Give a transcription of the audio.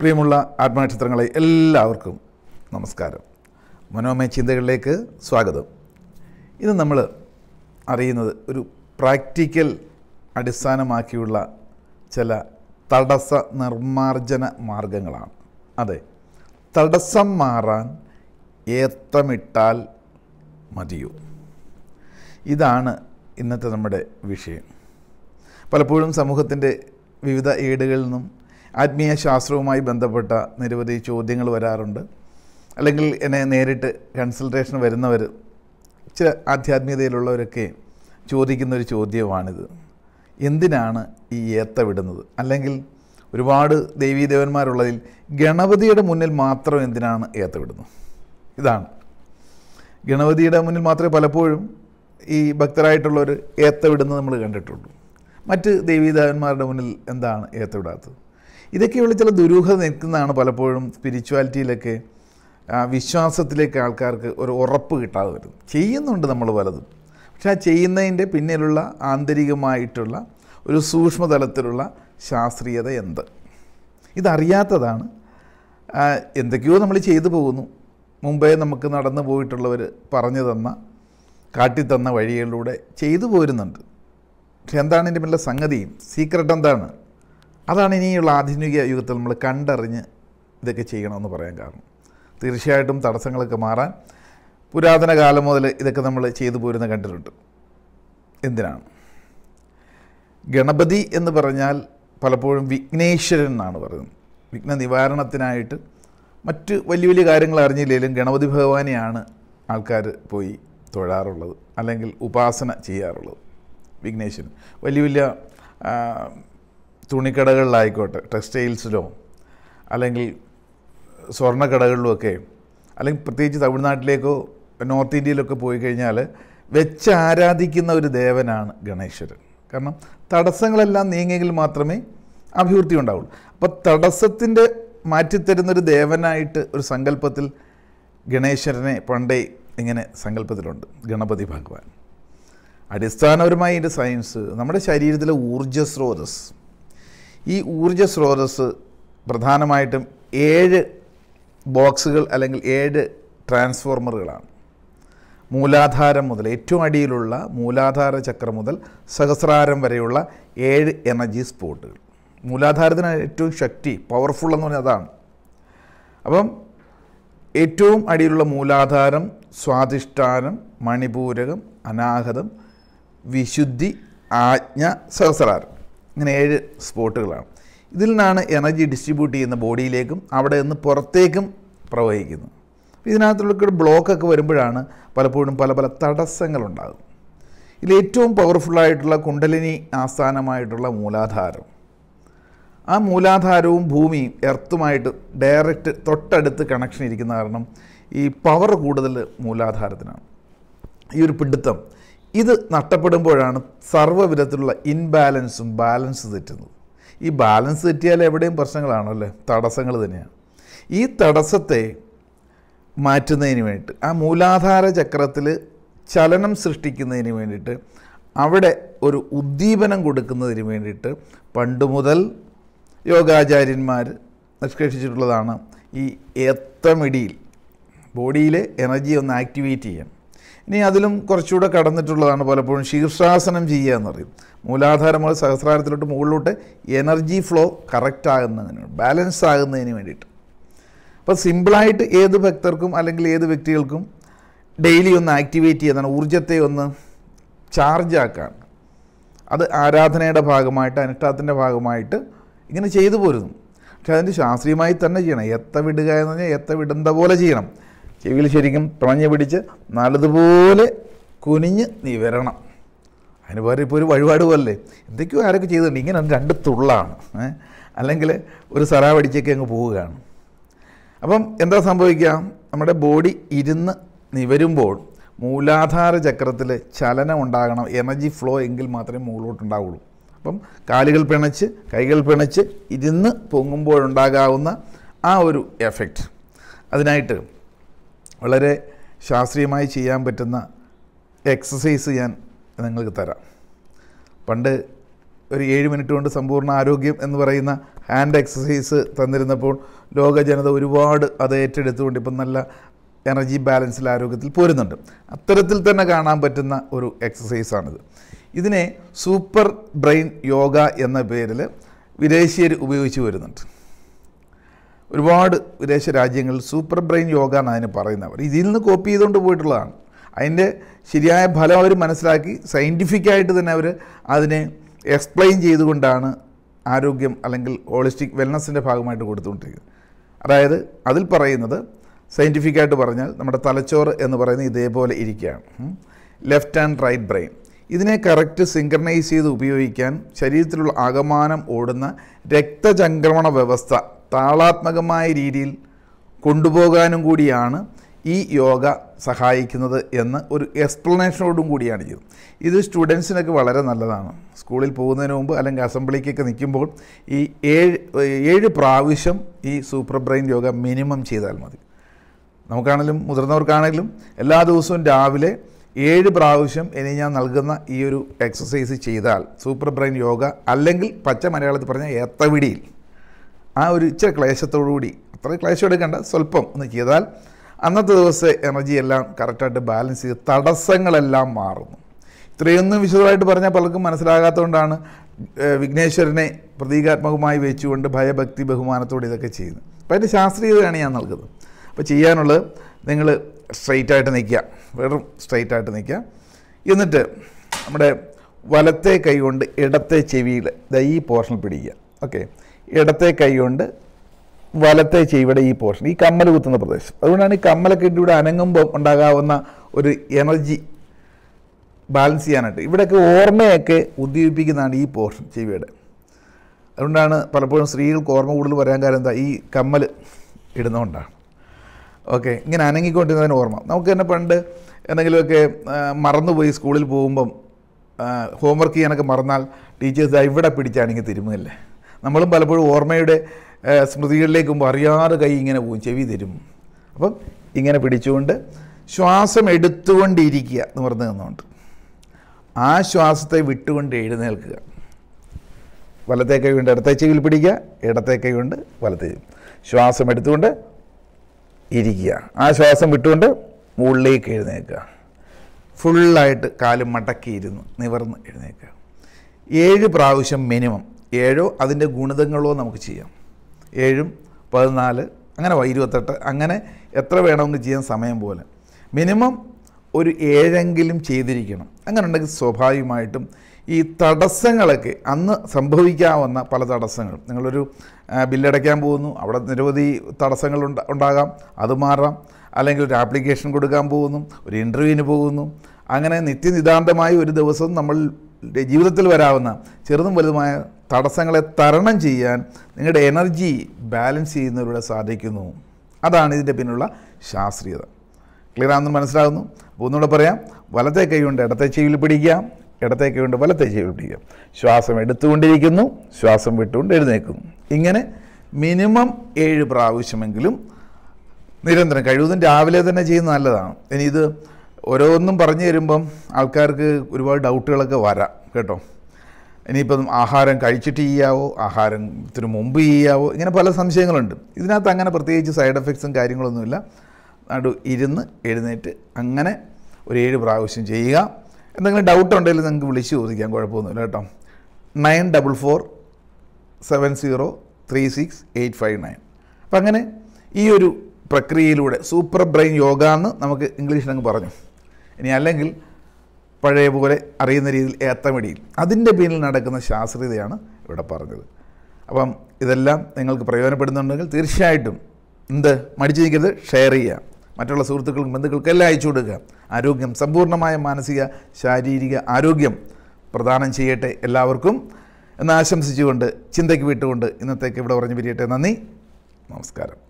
പ്രിയമുള്ള ആത്മനക്ഷത്രങ്ങളെ എല്ലാവർക്കും നമസ്കാരം. മനോമയ ചിന്തകളിലേക്ക് സ്വാഗതം. ഇന്ന് നമ്മൾ അറിയുന്നത് ഒരു പ്രാക്ടിക്കൽ അടിസ്ഥാനമാക്കിയുള്ള ചില തടസ്സ നിർമാർജന മാർഗങ്ങളാണ്. അതെ തടസ്സം മാറാൻ ഏത്തമിട്ടാൽ മതിയോ? ഇതാണ് ഇന്നത്തെ നമ്മുടെ വിഷയം. പലപ്പോഴും സമൂഹത്തിന്റെ വിവിധ ഏടുകളിൽ നിന്നും ആത്മീയ ശാസ്ത്രവുമായി ബന്ധപ്പെട്ട നിരവധി ചോദ്യങ്ങൾ വരാറുണ്ട്. അല്ലെങ്കിൽ എന്നെ നേരിട്ട് കൺസൾട്ടേഷൻ വരുന്നവർ ചില ആധ്യാത്മികതയിലുള്ളവരൊക്കെ ചോദിക്കുന്ന ഒരു ചോദ്യമാണിത്. എന്തിനാണ് ഈ ഏത്ത വിടുന്നത് അല്ലെങ്കിൽ ഒരുപാട് ദേവീദേവന്മാരുള്ളതിൽ ഗണപതിയുടെ മുന്നിൽ മാത്രം എന്തിനാണ് ഏത്ത വിടുന്നത് ഇതാണ്. ഗണപതിയുടെ മുന്നിൽ മാത്രമേ പലപ്പോഴും ഈ ഭക്തരായിട്ടുള്ളവർ ഏത്ത വിടുന്നത് നമ്മൾ കണ്ടിട്ടുള്ളൂ. മറ്റ് ദേവീദേവന്മാരുടെ മുന്നിൽ എന്താണ് ഏത്ത വിടാത്തത് ഇതൊക്കെയുള്ള ചില ദുരൂഹത നിൽക്കുന്നതാണ് പലപ്പോഴും സ്പിരിച്വാലിറ്റിയിലൊക്കെ വിശ്വാസത്തിലേക്ക് ആൾക്കാർക്ക് ഒരു ഉറപ്പ് കിട്ടാതെ വരും ചെയ്യുന്നുണ്ട് നമ്മൾ പലതും. പക്ഷേ ആ ചെയ്യുന്നതിന്റെ പിന്നിലുള്ള ആന്തരികമായിട്ടുള്ള ഒരു സൂക്ഷ്മതലത്തിലുള്ള ശാസ്ത്രീയത എന്ത്? ഇതറിയാത്തതാണ് എന്തൊക്കെയോ നമ്മൾ ചെയ്തു പോകുന്നു. മുമ്പേ നമുക്ക് നടന്നു പോയിട്ടുള്ളവർ പറഞ്ഞു തന്ന കാട്ടിത്തന്ന വഴികളിലൂടെ ചെയ്തു പോരുന്നുണ്ട്. പക്ഷെ എന്താണ് ഇതിന്റെ പിന്നിലെ സംഗതിയും സീക്രട്ട് എന്താണ്? അതാണ് ഇനിയുള്ള ആധുനിക യുഗത്തിൽ നമ്മൾ കണ്ടറിഞ്ഞ് ഇതൊക്കെ ചെയ്യണമെന്ന് പറയാൻ കാരണം. തീർച്ചയായിട്ടും തടസ്സങ്ങളൊക്കെ മാറാൻ പുരാതന കാലം മുതൽ ഇതൊക്കെ നമ്മൾ ചെയ്തു പോരുന്ന കണ്ടിട്ടുണ്ട്. എന്തിനാണ്? ഗണപതി എന്ന് പറഞ്ഞാൽ പലപ്പോഴും വിഘ്നേശ്വരൻ എന്നാണ് പറയുന്നത്. വിഘ്ന നിവാരണത്തിനായിട്ട് മറ്റ് വലിയ വലിയ കാര്യങ്ങൾ അറിഞ്ഞില്ലെങ്കിലും ഗണപതി ഭഗവാനെയാണ് ആൾക്കാർ പോയി തൊഴാറുള്ളത് അല്ലെങ്കിൽ ഉപാസന ചെയ്യാറുള്ളത്. വിഘ്നേശ്വരൻ. വലിയ വലിയ തുണിക്കടകളിലായിക്കോട്ടെ ടെക്സ്റ്റൈൽസിലോ അല്ലെങ്കിൽ സ്വർണക്കടകളിലുമൊക്കെ അല്ലെങ്കിൽ പ്രത്യേകിച്ച് തമിഴ്നാട്ടിലേക്കോ നോർത്ത് ഇന്ത്യയിലൊക്കെ പോയി കഴിഞ്ഞാൽ വെച്ച് ആരാധിക്കുന്ന ഒരു ദേവനാണ് ഗണേശ്വരൻ. കാരണം തടസ്സങ്ങളെല്ലാം നീങ്ങിയെങ്കിൽ മാത്രമേ അഭിവൃദ്ധി ഉണ്ടാവുള്ളൂ. അപ്പോൾ തടസ്സത്തിന്റെ മാറ്റിത്തരുന്നൊരു ദേവനായിട്ട് ഒരു സങ്കല്പത്തിൽ ഗണേശ്വരനെ പണ്ടേ ഇങ്ങനെ സങ്കല്പത്തിലുണ്ട്. ഗണപതി ഭഗവാൻ. അടിസ്ഥാനപരമായി ഇതിന്റെ സയൻസ് നമ്മുടെ ശരീരത്തിലെ ഊർജ സ്രോതസ് ഈ ഊർജ സ്രോതസ് പ്രധാനമായിട്ടും ഏഴ് ബോക്സുകൾ അല്ലെങ്കിൽ ഏഴ് ട്രാൻസ്ഫോർമറുകളാണ്. മൂലാധാരം മുതൽ ഏറ്റവും അടിയിലുള്ള മൂലാധാര ചക്രം മുതൽ സഹസ്രാരം വരെയുള്ള ഏഴ് എനർജി സ്പോട്ടുകൾ. മൂലാധാരത്തിന് ഏറ്റവും ശക്തി പവർഫുൾ എന്ന് പറഞ്ഞാൽ അതാണ്. അപ്പം ഏറ്റവും അടിയിലുള്ള മൂലാധാരം സ്വാധിഷ്ഠാനം മണിപൂരകം അനാഹതം വിശുദ്ധി ആജ്ഞ സഹസ്രാരം. ഇങ്ങനെ ഏഴ് സ്പോട്ടുകളാണ്. ഇതിൽ നിന്നാണ് എനർജി ഡിസ്ട്രിബ്യൂട്ട് ചെയ്യുന്ന ബോഡിയിലേക്കും അവിടെ നിന്ന് പുറത്തേക്കും പ്രവഹിക്കുന്നത് ഇതിനകത്തുള്ള ഒരു ബ്ലോക്കൊക്കെ വരുമ്പോഴാണ് പലപ്പോഴും പല പല തടസ്സങ്ങളുണ്ടാകും. ഇതിൽ ഏറ്റവും പവർഫുള്ളായിട്ടുള്ള കുണ്ടലിനി ആസ്ഥാനമായിട്ടുള്ള മൂലാധാരം. ആ മൂലാധാരവും ഭൂമിയും എർത്തുമായിട്ട് ഡയറക്റ്റ് തൊട്ടടുത്ത് കണക്ഷൻ ഇരിക്കുന്ന കാരണം ഈ പവർ കൂടുതൽ മൂലാധാരത്തിനാണ്. ഈ ഒരു പിടുത്തം ഇത് നഷ്ടപ്പെടുമ്പോഴാണ് സർവവിധത്തിലുള്ള ഇൻബാലൻസും ബാലൻസ് തെറ്റുന്നത്. ഈ ബാലൻസ് തെറ്റിയാൽ എവിടെയും പ്രശ്നങ്ങളാണല്ലേ തടസ്സങ്ങൾ തന്നെയാണ്. ഈ തടസ്സത്തെ മാറ്റുന്നതിന് വേണ്ടിയിട്ട് ആ മൂലാധാര ചക്രത്തിൽ ചലനം സൃഷ്ടിക്കുന്നതിന് വേണ്ടിയിട്ട് അവിടെ ഒരു ഉദ്ദീപനം കൊടുക്കുന്നതിന് വേണ്ടിയിട്ട് പണ്ട് മുതൽ യോഗാചാര്യന്മാർ നിഷ്കർഷിച്ചിട്ടുള്ളതാണ് ഈ ഏത്തമിടിയിൽ ബോഡിയിലെ എനർജി ഒന്ന് ആക്ടിവേറ്റ് ചെയ്യാൻ ഇനി അതിലും കുറച്ചുകൂടെ കടന്നിട്ടുള്ളതാണ് പലപ്പോഴും ശീർഷാസനം ചെയ്യുക എന്ന് പറയും മൂലാധാരം മുതൽ സഹസ്രാരത്തിലോട്ട് മുകളിലോട്ട് എനർജി ഫ്ലോ കറക്റ്റ് ആകുന്നതിന് ബാലൻസ് ആകുന്നതിന് വേണ്ടിയിട്ട്. അപ്പോൾ സിമ്പിളായിട്ട് ഏത് ഭക്തർക്കും അല്ലെങ്കിൽ ഏത് വ്യക്തികൾക്കും ഡെയിലി ഒന്ന് ആക്ടിവേറ്റ് ചെയ്യുന്നതാണ് ഊർജത്തെ ഒന്ന് ചാർജ് ആക്കാൻ. അത് ആരാധനയുടെ ഭാഗമായിട്ട് അനുഷ്ഠാനത്തിന്റെ ഭാഗമായിട്ട് ഇങ്ങനെ ചെയ്തു പോരുന്നു. പക്ഷെ അതിന്റെ ശാസ്ത്രീയമായി തന്നെ ചെയ്യണം. എത്ത വിടുക എന്ന് പറഞ്ഞാൽ എത്ത വിടുന്ന പോലെ ചെയ്യണം. ചെവിയിൽ ശരിക്കും പിണഞ്ഞ് പിടിച്ച് നല്ലതുപോലെ കുനിഞ്ഞ് നീ വരണം. അതിന് വേറെ ഇപ്പോൾ ഒരു വഴിപാട് പോലെ എന്തൊക്കെയോ ആരൊക്കെ ചെയ്തിട്ടുണ്ട്. ഇങ്ങനെ രണ്ട് തുള്ളാണ്. അല്ലെങ്കിൽ ഒരു സറാവടിച്ചൊക്കെ അങ്ങ് പോവുകയാണ്. അപ്പം എന്താ സംഭവിക്കുക? നമ്മുടെ ബോഡി ഇരുന്ന് നിവരുമ്പോൾ മൂലാധാര ചക്രത്തിൽ ചലനം ഉണ്ടാകണം. എനർജി ഫ്ലോ എങ്കിൽ മാത്രമേ മുകളിലോട്ടുണ്ടാവുള്ളൂ. അപ്പം കാലുകൾ പിണച്ച് കൈകൾ പിണച്ച് ഇരുന്ന് പൊങ്ങുമ്പോഴുണ്ടാകാവുന്ന ആ ഒരു എഫക്റ്റ്. അതിനായിട്ട് വളരെ ശാസ്ത്രീയമായി ചെയ്യാൻ പറ്റുന്ന എക്സസൈസ് ഞാൻ നിങ്ങൾക്ക് തരാം. പണ്ട് ഒരു ഏഴ് മിനിറ്റ് കൊണ്ട് സമ്പൂർണ ആരോഗ്യം എന്ന് പറയുന്ന ഹാൻഡ് എക്സസൈസ് തന്നിരുന്നപ്പോൾ ലോക ജനത ഒരുപാട് അത് ഏറ്റെടുത്തുകൊണ്ട് ഇപ്പം നല്ല എനർജി ബാലൻസിൽ ആരോഗ്യത്തിൽ പോരുന്നുണ്ട്. അത്തരത്തിൽ തന്നെ കാണാൻ പറ്റുന്ന ഒരു എക്സസൈസാണിത് ഇതിനെ സൂപ്പർ ബ്രെയിൻ യോഗ എന്ന പേരിൽ വിദേശീയർ ഉപയോഗിച്ച് വരുന്നുണ്ട്. ഒരുപാട് വിദേശ രാജ്യങ്ങളിൽ സൂപ്പർ ബ്രെയിൻ യോഗ എന്നാണ് അതിന് പറയുന്നവർ. ഇതിൽ നിന്ന് കോപ്പി ചെയ്തുകൊണ്ട് പോയിട്ടുള്ളതാണ്. അതിന്റെ ശരിയായ ഫലം അവർ മനസ്സിലാക്കി സയന്റിഫിക്കായിട്ട് തന്നെ അവർ അതിനെ എക്സ്പ്ലെയിൻ ചെയ്തുകൊണ്ടാണ് ആരോഗ്യം അല്ലെങ്കിൽ ഹോളിസ്റ്റിക് വെൽനസ്സിന്റെ ഭാഗമായിട്ട് കൊടുത്തുകൊണ്ടിരിക്കുന്നത്. അതായത് അതിൽ പറയുന്നത് സയന്റിഫിക്കായിട്ട് പറഞ്ഞാൽ നമ്മുടെ തലച്ചോറ് എന്ന് പറയുന്നത് ഇതേപോലെ ഇരിക്കുകയാണ്. ലെഫ്റ്റ് ആൻഡ് റൈറ്റ് ബ്രെയിൻ ഇതിനെ കറക്റ്റ് സിങ്ക്രണൈസ് ചെയ്ത് ഉപയോഗിക്കാൻ ശരീരത്തിലുള്ള ആകമാനം ഓടുന്ന രക്തചംക്രമണ വ്യവസ്ഥ താളാത്മകമായ രീതിയിൽ കൊണ്ടുപോകാനും കൂടിയാണ് ഈ യോഗ സഹായിക്കുന്നത് എന്ന് ഒരു എക്സ്പ്ലനേഷനോടും കൂടിയാണ് ചെയ്തത്. ഇത് സ്റ്റുഡൻസിനൊക്കെ വളരെ നല്ലതാണ്. സ്കൂളിൽ പോകുന്നതിന് മുമ്പ് അല്ലെങ്കിൽ അസംബ്ലിക്കൊക്കെ നിൽക്കുമ്പോൾ ഈ ഏഴ് ഏഴ് പ്രാവശ്യം ഈ സൂപ്പർ ബ്രെയിൻ യോഗ മിനിമം ചെയ്താൽ മതി. നമുക്കാണെങ്കിലും മുതിർന്നവർക്കാണെങ്കിലും എല്ലാ ദിവസവും രാവിലെ ഏഴ് പ്രാവശ്യം ഇനി ഞാൻ നൽകുന്ന ഈ ഒരു എക്സസൈസ് ചെയ്താൽ സൂപ്പർ ബ്രെയിൻ യോഗ അല്ലെങ്കിൽ പച്ച മലയാളത്തിൽ പറഞ്ഞ ഏത്തവിടിയിൽ. ആ ഒരു ഇച്ചിരി ക്ലേശത്തോടുകൂടി അത്ര ക്ലേശം എടുക്കേണ്ട സ്വല്പം ഒന്ന് ചെയ്താൽ അന്നത്തെ ദിവസത്തെ എനർജി എല്ലാം കറക്റ്റായിട്ട് ബാലൻസ് ചെയ്ത് തടസ്സങ്ങളെല്ലാം മാറുന്നു. ഇത്രയൊന്നും വിശദമായിട്ട് പറഞ്ഞാൽ പലർക്കും മനസ്സിലാകാത്തതുകൊണ്ടാണ് വിഘ്നേശ്വരനെ പ്രതീകാത്മകമായി വെച്ചുകൊണ്ട് ഭയഭക്തി ബഹുമാനത്തോടെ ഇതൊക്കെ ചെയ്യുന്നത്. അപ്പോൾ അതിന്റെ ശാസ്ത്രീയതയാണ് ഞാൻ നൽകുന്നത്. അപ്പോൾ ചെയ്യാനുള്ളത് നിങ്ങൾ സ്ട്രെയിറ്റ് ആയിട്ട് നിൽക്കുക. വെറും സ്ട്രെയിറ്റ് ആയിട്ട് നിൽക്കുക. എന്നിട്ട് നമ്മുടെ വലത്തെ കൈ കൊണ്ട് ഇടത്തെ ചെവിയിൽ ഈ പോർഷനിൽ പിടിക്കുക. ഓക്കെ. ഇടത്തെ കൈ കൊണ്ട് വലത്തെ ചെവിയുടെ ഈ പോർഷൻ ഈ കമ്മൽ കുത്തുന്ന പ്രദേശം. അതുകൊണ്ടാണ് ഈ കമ്മലൊക്കെ ഇട്ട് ഇവിടെ അനങ്ങുമ്പോൾ ഉണ്ടാകാവുന്ന ഒരു എനർജി ബാലൻസ് ചെയ്യാനായിട്ട്. ഇവിടെയൊക്കെ ഓർമ്മയൊക്കെ ഉദ്ദീപിപ്പിക്കുന്നതാണ് ഈ പോർഷൻ ചെവിയുടെ. അതുകൊണ്ടാണ് പലപ്പോഴും സ്ത്രീകൾക്ക് ഓർമ്മ കൂടുതൽ വരാൻ കാരണം എന്താ? ഈ കമ്മൽ ഇടുന്നതുകൊണ്ടാണ്. ഓക്കെ ഇങ്ങനെ അനങ്ങിക്കൊണ്ടിരുന്നതിന് ഓർമ്മ. നമുക്ക് തന്നെ പണ്ട് എന്തെങ്കിലുമൊക്കെ മറന്നുപോയി സ്കൂളിൽ പോകുമ്പം ഹോംവർക്ക് ചെയ്യാനൊക്കെ മറന്നാൽ ടീച്ചേഴ്സ് ഇവിടെ പിടിച്ചാണെങ്കിൽ തിരുമ്മല്ലേ നമ്മളും പലപ്പോഴും ഓർമ്മയുടെ സ്മൃതികളിലേക്ക് പോകുമ്പോൾ അറിയാതെ കൈ ഇങ്ങനെ പോകും ചെവി തരും. അപ്പം ഇങ്ങനെ പിടിച്ചുകൊണ്ട് ശ്വാസം എടുത്തുകൊണ്ടിരിക്കുക എന്ന് പറഞ്ഞു നിന്നുകൊണ്ട്. ആ ശ്വാസത്തെ വിട്ടുകൊണ്ട് എഴുന്നേൽക്കുക. വലത്തെ കൊണ്ട് ഇടത്തെ ചെവിയിൽ പിടിക്കുക ഇടത്തെ കൊണ്ട് വലത്തെ ശ്വാസം എടുത്തുകൊണ്ട് ഇരിക്കുക. ആ ശ്വാസം വിട്ടുകൊണ്ട് മുകളിലേക്ക് എഴുന്നേൽക്കുക ഫുള്ളായിട്ട് കാലും മടക്കിയിരുന്ന് നിവർന്ന് എഴുന്നേൽക്കുക ഏഴ് പ്രാവശ്യം മിനിമം ഏഴോ അതിന്റെ ഗുണിതങ്ങളോ നമുക്ക് ചെയ്യാം. ഏഴും പതിനാല് അങ്ങനെ ഇരുപത്തെട്ട് അങ്ങനെ എത്ര വേണമെങ്കിൽ ചെയ്യാൻ സമയം പോലെ. മിനിമം ഒരു ഏഴെങ്കിലും ചെയ്തിരിക്കണം. അങ്ങനെ ഉണ്ടെങ്കിൽ സ്വാഭാവികമായിട്ടും ഈ തടസ്സങ്ങളൊക്കെ അന്ന് സംഭവിക്കാവുന്ന പല തടസ്സങ്ങളും. നിങ്ങളൊരു ബില്ലടയ്ക്കാൻ പോകുന്നു അവിടെ നിരവധി തടസ്സങ്ങൾ ഉണ്ട- ഉണ്ടാകാം അത് മാറാം. അല്ലെങ്കിൽ ഒരു ആപ്ലിക്കേഷൻ കൊടുക്കാൻ പോകുന്നു ഒരു ഇന്റർവ്യൂവിന് പോകുന്നു. അങ്ങനെ നിത്യനിദാന്തമായി ഒരു ദിവസം നമ്മൾ ജീവിതത്തിൽ വരാവുന്ന ചെറുതും വലുതുമായ തടസ്സങ്ങളെ തരണം ചെയ്യാൻ നിങ്ങളുടെ എനർജി ബാലൻസ് ചെയ്യുന്നതിലൂടെ സാധിക്കുന്നു. അതാണ് ഇതിന്റെ പിന്നിലുള്ള ശാസ്ത്രീയത. ക്ലിയർ ആണെന്ന് മനസ്സിലാകുന്നു. അപ്പോൾ ഒന്നുകൂടെ പറയാം. വലത്തെ കൈ കൊണ്ട് ഇടത്തെ ചെവിയിൽ പിടിക്കുക. ഇടത്തെ വീണ്ടും വലത്തേക്ക് വലത്തെ പിടിക്കുക. ശ്വാസം എടുത്തുകൊണ്ടിരിക്കുന്നു ശ്വാസം വിട്ടുകൊണ്ട് എഴുന്നേൽക്കുന്നു. ഇങ്ങനെ മിനിമം ഏഴ് പ്രാവശ്യമെങ്കിലും നിരന്തരം കഴിവതും രാവിലെ തന്നെ ചെയ്യുന്നത് നല്ലതാണ്. ഇനി ഇത് ഓരോന്നും പറഞ്ഞു തരുമ്പം ആൾക്കാർക്ക് ഒരുപാട് ഡൗട്ടുകളൊക്കെ വരാം കേട്ടോ. ഇനിയിപ്പം ആഹാരം കഴിച്ചിട്ട് ചെയ്യാവോ ആഹാരത്തിന് മുമ്പ് ചെയ്യാവോ ഇങ്ങനെ പല സംശയങ്ങളുണ്ട്. ഇതിനകത്ത് അങ്ങനെ പ്രത്യേകിച്ച് സൈഡ് എഫക്ട്സും കാര്യങ്ങളൊന്നുമില്ല. നടു ഇരുന്ന് എഴുന്നേറ്റ് അങ്ങനെ ഒരു ഏഴ് പ്രാവശ്യം ചെയ്യുക. എന്തെങ്കിലും ഡൗട്ട് ഉണ്ടെങ്കിൽ നിങ്ങൾക്ക് വിളിച്ച് ചോദിക്കാം കുഴപ്പമൊന്നുമില്ല കേട്ടോ. Nine double four seven zero three six eight five nine അപ്പം അങ്ങനെ ഈ ഒരു പ്രക്രിയയിലൂടെ സൂപ്പർ ബ്രെയിൻ യോഗ എന്ന് നമുക്ക് ഇംഗ്ലീഷിൽ അങ്ങ് പറഞ്ഞു. ഇനി അല്ലെങ്കിൽ പഴയ പോലെ അറിയുന്ന രീതിയിൽ ഏത്തമിടിയിൽ. അതിന്റെ പിന്നിൽ നടക്കുന്ന ശാസ്ത്രീയതയാണ് ഇവിടെ പറഞ്ഞത്. അപ്പം ഇതെല്ലാം നിങ്ങൾക്ക് പ്രയോജനപ്പെടുന്നുണ്ടെങ്കിൽ തീർച്ചയായിട്ടും എന്ത്? മടിച്ചു നിൽക്കരുത്. ഷെയർ ചെയ്യുക. മറ്റുള്ള സുഹൃത്തുക്കൾക്കും ബന്ധുക്കൾക്കും എല്ലാം അയച്ചു കൊടുക്കുക. ആരോഗ്യം സമ്പൂർണമായ മാനസിക ശാരീരിക ആരോഗ്യം പ്രദാനം ചെയ്യട്ടെ എല്ലാവർക്കും. എന്ന് ആശംസിച്ചുകൊണ്ട് ചിന്തയ്ക്ക് വിട്ടുകൊണ്ട് ഇന്നത്തേക്ക് ഇവിടെ പറഞ്ഞു പിരിയട്ടെ. നന്ദി. നമസ്കാരം.